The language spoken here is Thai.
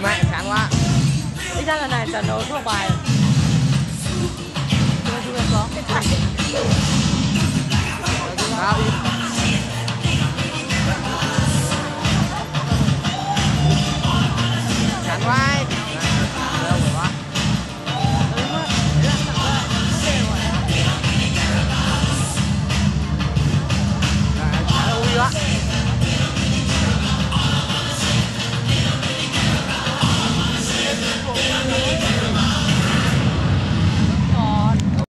ไหมฉันว่าที่ท่านนายจะโน้ทั่วไป